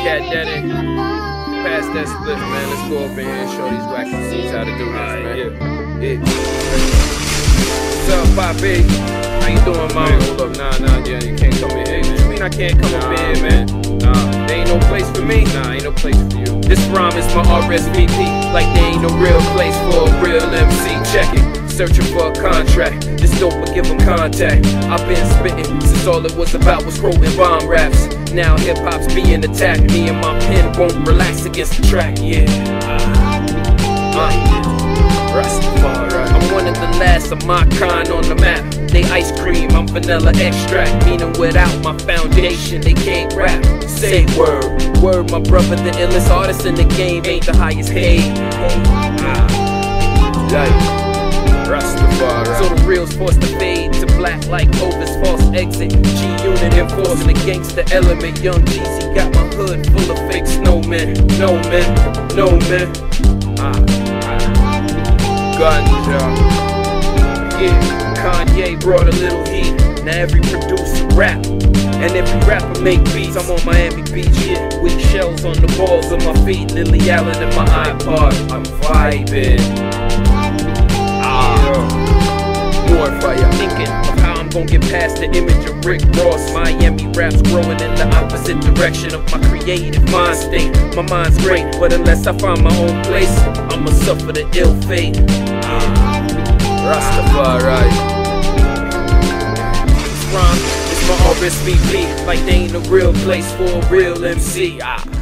Alright, Daddy. Pass that split, man. Let's go up in here and show these whack MCs how to do this, man. Yeah. What's up, Poppy? How you doing, man? Hold up, nah, nah, yeah, you can't come in here. What you mean I can't come up in here, man? Nah, there ain't no place for me. Nah, ain't no place for you. This rhyme is my RSVP, like there ain't no real place for a real MC. Check it searching for a contract. This dope will give them contact. I've been spitting since all it was about was quoting bomb raps. Now hip hop's being attacked. Me and my pen won't relax against the track. Yeah. Uh, uh, Rastafari. I'm one of the last of my kind on the map. They ice cream, I'm vanilla extract. Meaning without my foundation, they can't rap. Say word, word, my brother, the illest artist in the game, ain't the highest paid. Yeah. Rastafari. So the real's forced to fade black like Ovis false exit. G unit enforcing the gangster element. Young Jeezy got my hood full of fake snowmen. No men, no men. Ah, ah. Ganja. Yeah, Kanye brought a little heat. Now every producer rap. And every rapper make beats. I'm on Miami Beach, yeah. With shells on the balls of my feet. Lily Allen in my iPod. I'm vibing Ah. more fire. Thinking gonna get past the image of Rick Ross. Miami raps growing in the opposite direction of my creative mind state. My mind's great, but unless I find my own place, I'ma suffer the ill fate. Ah, Rastafari. Rhyme is my RSVP, like they ain't a real place for a real MC. Ah.